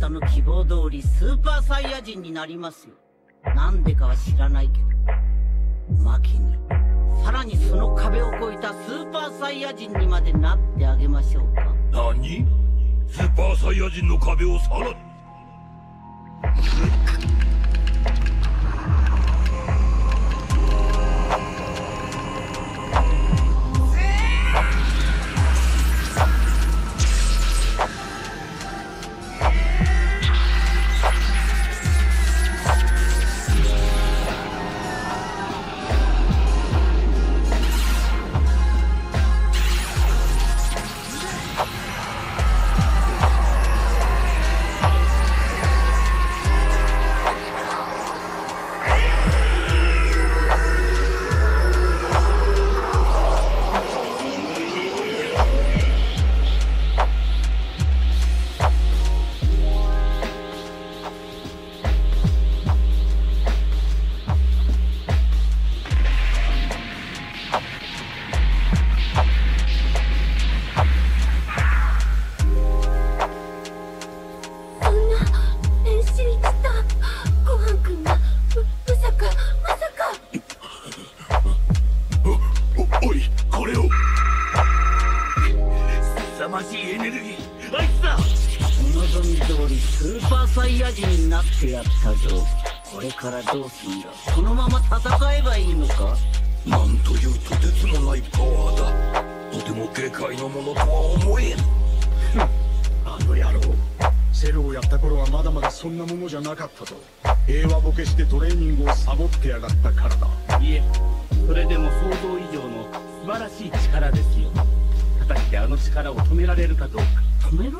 たの希望通りスーパーサイヤ人になりますよ。なんでかは知らないけどマキにさらにその壁を越えたスーパーサイヤ人にまでなってあげましょうか。何？スーパーサイヤ人の壁をさらに？ーパーサイヤ人になってやったぞこれからどうすんだ？このまま戦えばいいのか？なんというとてつもないパワーだ。とても軽快なものとは思えん。あの野郎。セルをやった頃はまだまだそんなものじゃなかったと平和ボケしてトレーニングをサボってやがったからだ。いえそれでも想像以上の素晴らしい力ですよ。果たしてあの力を止められるかどうか。止めろ？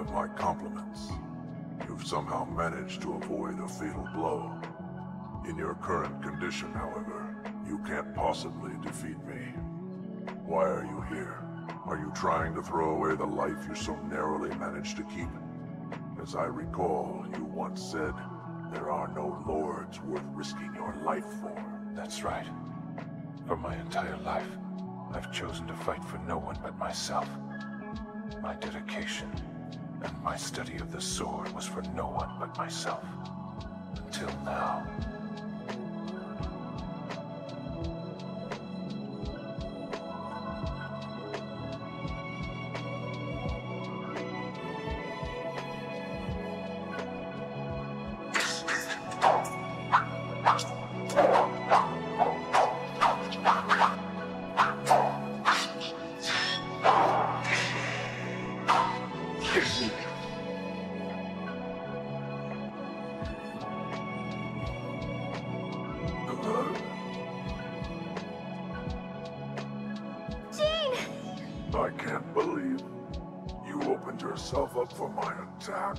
Have my compliments. You've somehow managed to avoid a fatal blow. In your current condition, however, you can't possibly defeat me. Why are you here? Are you trying to throw away the life you so narrowly managed to keep? As I recall, you once said, there are no lords worth risking your life for. That's right. For my entire life, I've chosen to fight for no one but myself. My dedication and my study of the sword was for no one but myself. Until now. My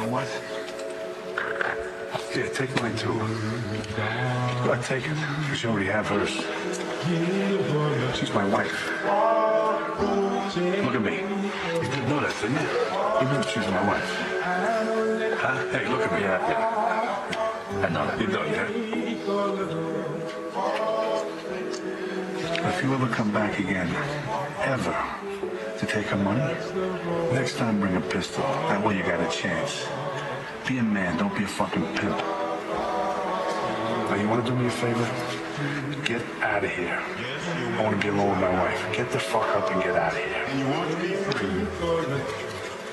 Know what? Here, take mine too. Ahead, take it. You already have hers. She's my wife. Look at me. You didn't know that, didn't you? You knew she was my wife. Huh? Hey, look at me. Yeah, yeah. I know that. You know, yeah? If you ever come back again, ever, to take her money, next time bring a pistol. That way you got a chance. Be a man, don't be a fucking pimp. Now, you want to do me a favor? Get out of here. I want to be alone with my wife. Get the fuck up and get out of here. And you want to be free.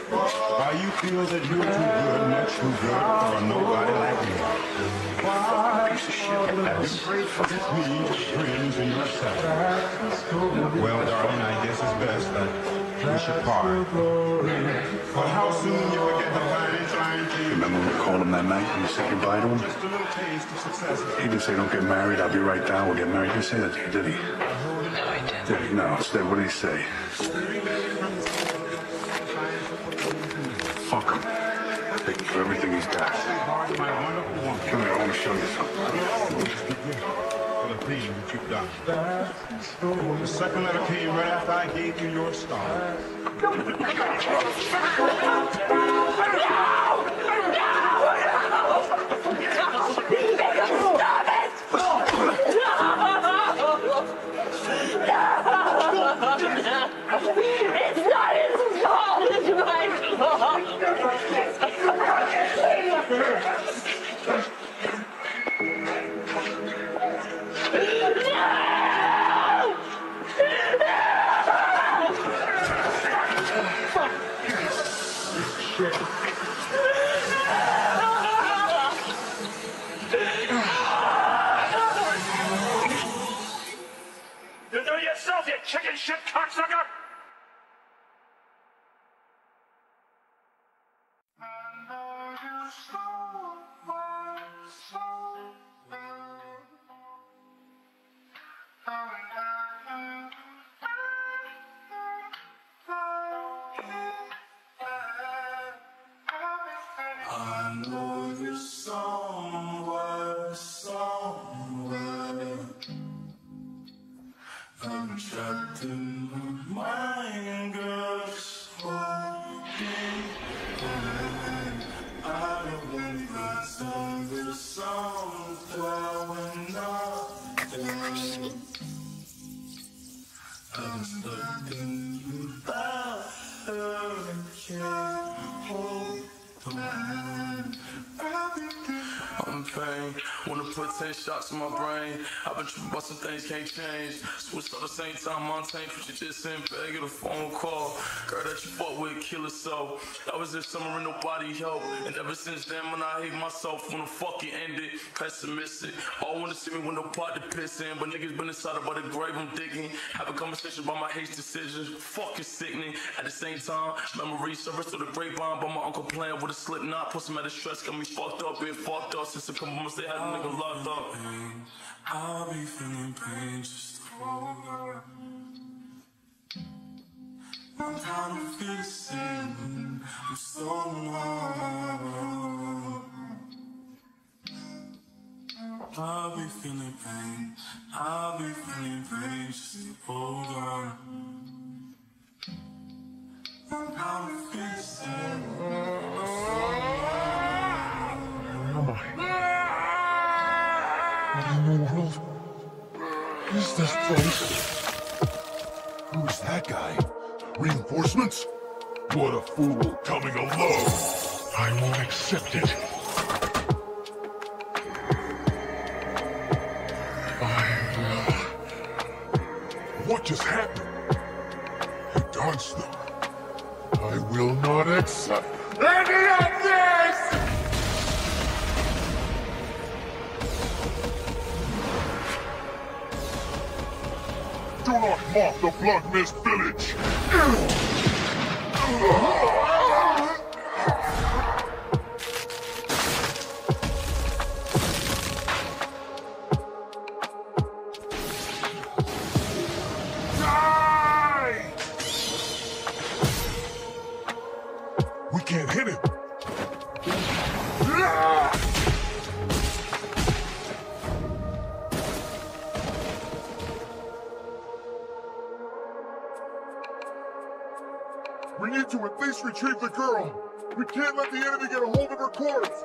Why you feel that you're too good, not too good for nobody like me? Piece of shit. That's Me, friends, and your side. Well, darling, I guess it's best that we should part. But how soon you will get the find trying to Remember when we called him that night and you said goodbye to him? just a little taste of success. He didn't say, don't get married, I'll be right down, we'll get married. He didn't say that to you, did he? No, I didn't. Did he? No. Instead, what did he say? Fuck him. Thank you for everything he's got. My wonderful woman. Come here, I want to show you something. for the thing that you've done. The second letter came right after I gave you your star. It's hold on. Pain. Wanna put 10 shots in my brain. I've been tripping about some things can't change. Switched at the same time, Montaigne. Put you just in bed, get a phone call. Girl that you fought with, kill herself. That was this summer and nobody helped. And ever since then, when I hate myself, when the fuck it ended, pessimistic. All wanna see me with no pot to piss in. But niggas been inside about the grave I'm digging. Have a conversation about my hate decisions. Fuck is sickening. At the same time, memories surface through the grapevine. But my uncle playing with a slip knot. Put some out of stress, got me fucked up, been fucked up since a couple months they had a nigga locked up. I'll be feeling pain just hold on. I'm tired of feeling the same. I'm so numb. I'll be feeling pain. I'll be feeling pain. Just hold on. I'm tired of feeling the same. I'm so What in the world is this place? Who's that guy? Reinforcements? What a fool coming alone! I won't accept it. I will. What just happened? You dodged them. I will not accept any Do not mock the Blood Mist Village! We need to at least retrieve the girl. We can't let the enemy get a hold of her corpse.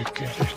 It.